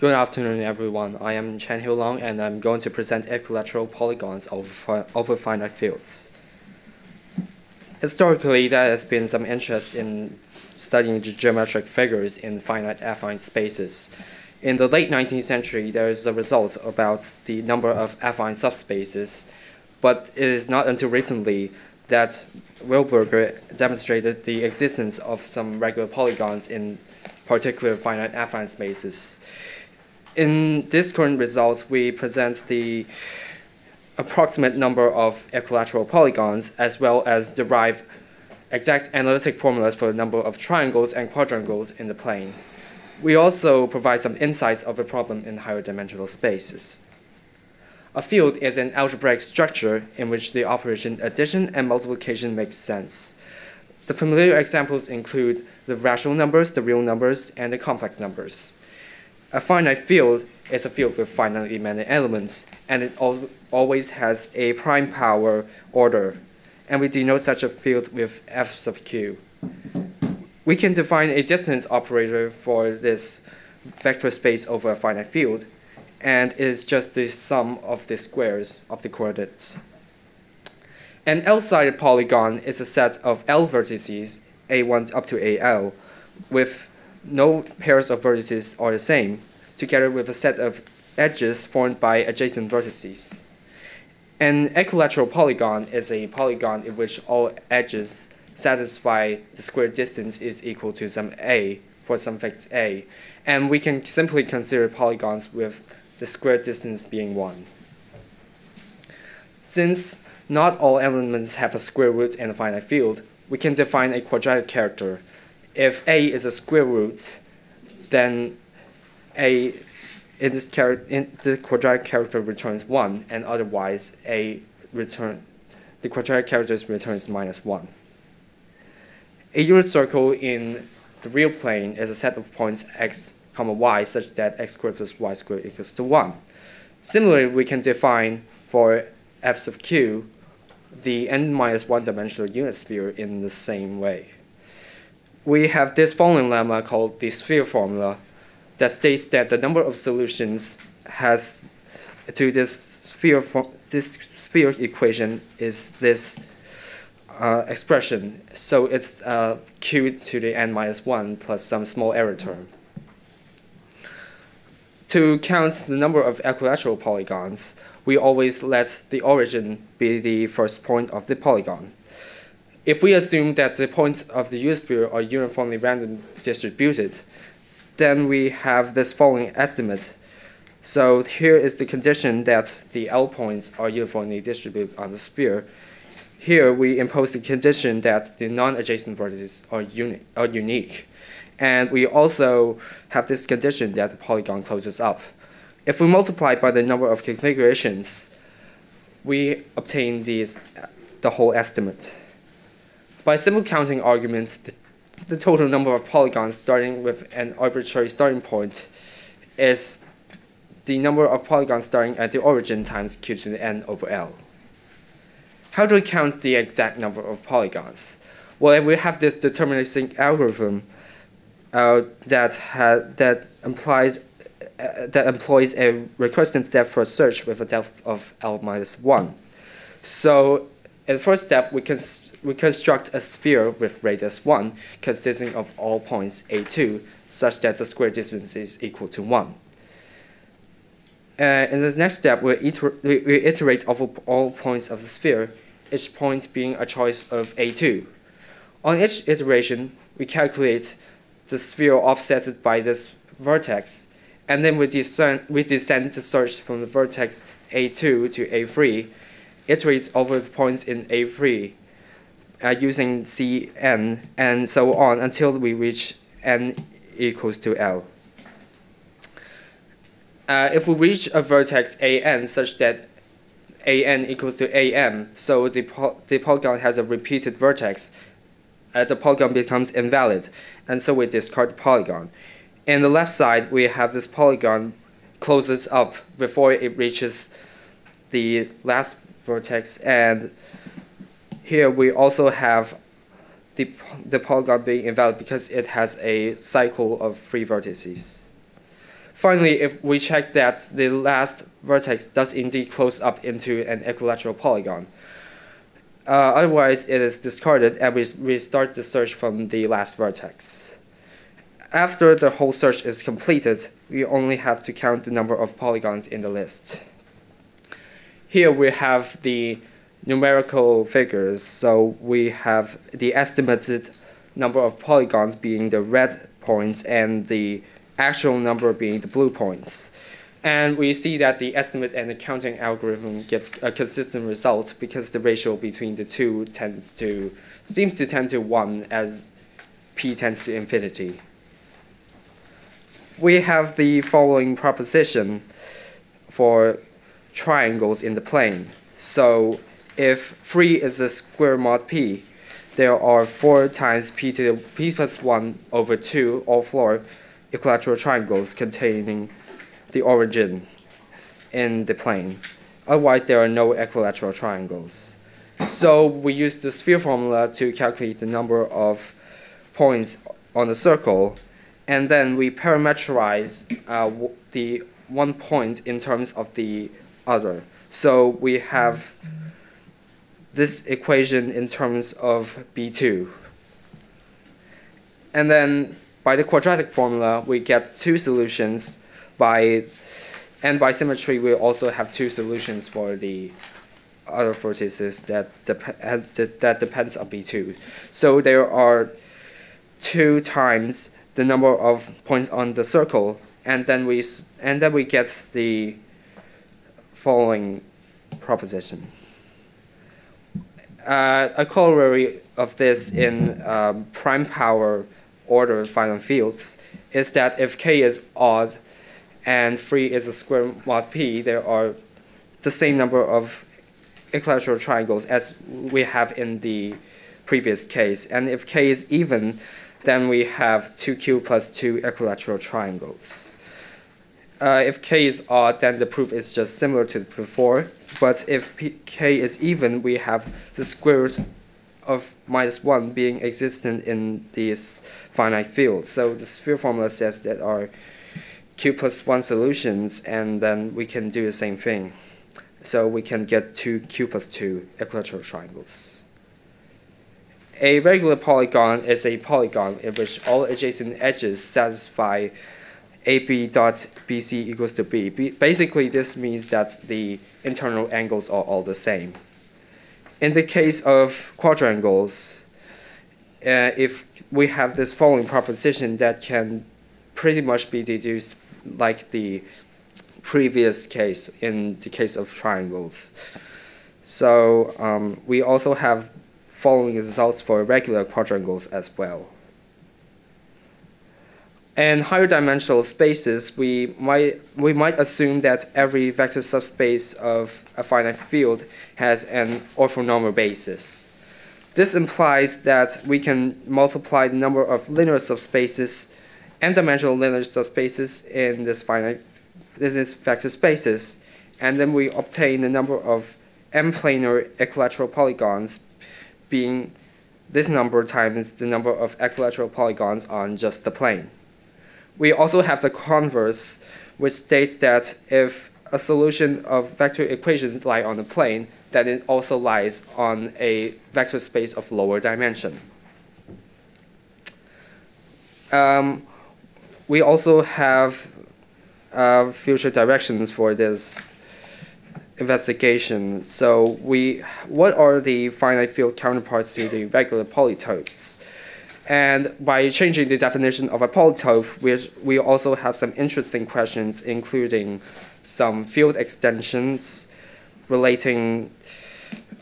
Good afternoon, everyone. I am Chen Hiu Long, and I'm going to present equilateral polygons over, over finite fields. Historically, there has been some interest in studying geometric figures in finite affine spaces. In the late 19th century, there is a result about the number of affine subspaces, but it is not until recently that Wildberger demonstrated the existence of some regular polygons in particular finite affine spaces in this current results, we present the approximate number of equilateral polygons as well as derive exact analytic formulas for the number of triangles and quadrangles in the plane. We also provide some insights of the problem in higher dimensional spaces. A field is an algebraic structure in which the operation addition and multiplication makes sense. The familiar examples include the rational numbers, the real numbers, and the complex numbers. A finite field is a field with finitely many elements, and it al always has a prime power order, and we denote such a field with f sub q. We can define a distance operator for this vector space over a finite field, and it is just the sum of the squares of the coordinates. An L-sided polygon is a set of L vertices, A1 up to AL, with no pairs of vertices are the same, together with a set of edges formed by adjacent vertices. An equilateral polygon is a polygon in which all edges satisfy the square distance is equal to some a for some fixed a, and we can simply consider polygons with the square distance being 1. Since not all elements have a square root in a finite field, we can define a quadratic character if a is a square root, then a in this in the quadratic character returns one, and otherwise a return the quadratic character returns minus one. A unit circle in the real plane is a set of points x comma y such that x squared plus y squared equals to 1. Similarly, we can define for f sub q the n minus 1 dimensional unit sphere in the same way we have this following lemma called the sphere formula that states that the number of solutions has to this sphere this sphere equation is this uh, expression. So it's uh, q to the n minus 1 plus some small error term. To count the number of equilateral polygons, we always let the origin be the first point of the polygon. If we assume that the points of the unit sphere are uniformly randomly distributed, then we have this following estimate. So here is the condition that the L points are uniformly distributed on the sphere. Here we impose the condition that the non-adjacent vertices are, uni are unique. And we also have this condition that the polygon closes up. If we multiply by the number of configurations, we obtain these, the whole estimate. By simple counting argument, the, the total number of polygons starting with an arbitrary starting point is the number of polygons starting at the origin times q to the n over L. How do we count the exact number of polygons? Well, if we have this deterministic algorithm uh, that that implies uh, that employs a recursive depth first search with a depth of L minus one. So in the first step, we can we construct a sphere with radius 1 consisting of all points A2 such that the square distance is equal to 1. Uh, in the next step, we, iter we, we iterate over all points of the sphere, each point being a choice of A2. On each iteration, we calculate the sphere offset by this vertex, and then we descend, we descend the search from the vertex A2 to A3, iterate over the points in A3, uh, using Cn and so on until we reach n equals to L. Uh, if we reach a vertex an such that an equals to am, so the, po the polygon has a repeated vertex, uh, the polygon becomes invalid, and so we discard the polygon. In the left side, we have this polygon closes up before it reaches the last vertex, and here we also have the, the polygon being invalid because it has a cycle of three vertices. Finally, if we check that the last vertex does indeed close up into an equilateral polygon, uh, otherwise it is discarded and we restart the search from the last vertex. After the whole search is completed, we only have to count the number of polygons in the list. Here we have the numerical figures, so we have the estimated number of polygons being the red points and the actual number being the blue points. And we see that the estimate and the counting algorithm give a consistent result because the ratio between the two tends to seems to tend to one as p tends to infinity. We have the following proposition for triangles in the plane. So if 3 is a square mod p, there are 4 times p to the p plus 1 over 2, all four equilateral triangles containing the origin in the plane. Otherwise, there are no equilateral triangles. So we use the sphere formula to calculate the number of points on the circle, and then we parameterize uh, the one point in terms of the other. So we have this equation in terms of B2. And then by the quadratic formula, we get two solutions by, and by symmetry, we also have two solutions for the other vertices that, dep that depends on B2. So there are two times the number of points on the circle, and then we, and then we get the following proposition. Uh, a corollary of this in um, prime power order finite fields is that if k is odd and 3 is a square mod p, there are the same number of equilateral triangles as we have in the previous case. And if k is even, then we have 2q plus 2 equilateral triangles. Uh, if k is odd, then the proof is just similar to before. But if p k is even, we have the square root of minus 1 being existent in this finite field. So the sphere formula says that are q plus 1 solutions, and then we can do the same thing. So we can get two q plus 2 equilateral triangles. A regular polygon is a polygon in which all adjacent edges satisfy AB dot BC equals to B. Basically, this means that the internal angles are all the same. In the case of quadrangles, uh, if we have this following proposition that can pretty much be deduced like the previous case in the case of triangles. So um, we also have following results for regular quadrangles as well. In higher dimensional spaces, we might, we might assume that every vector subspace of a finite field has an orthonormal basis. This implies that we can multiply the number of linear subspaces, n-dimensional linear subspaces in this finite this vector spaces, and then we obtain the number of m-planar equilateral polygons being this number times the number of equilateral polygons on just the plane. We also have the converse, which states that if a solution of vector equations lie on a plane, then it also lies on a vector space of lower dimension. Um, we also have uh, future directions for this investigation. So we, what are the finite field counterparts to the regular polytopes? And by changing the definition of a polytope, we, we also have some interesting questions, including some field extensions relating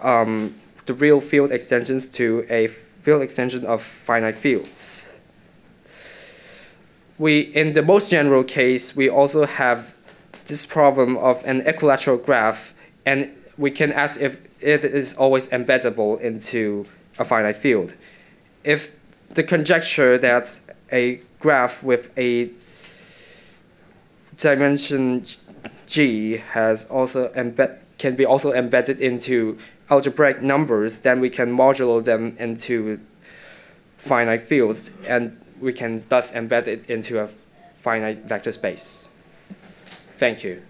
um, the real field extensions to a field extension of finite fields. We, in the most general case, we also have this problem of an equilateral graph, and we can ask if it is always embeddable into a finite field. If the conjecture that a graph with a dimension g has also embed can be also embedded into algebraic numbers, then we can modulo them into finite fields, and we can thus embed it into a finite vector space. Thank you.